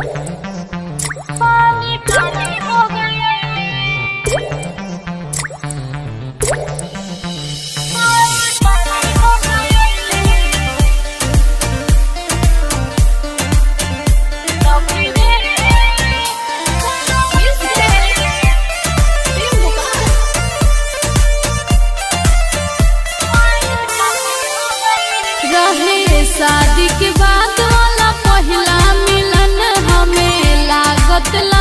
पानी शादी के te la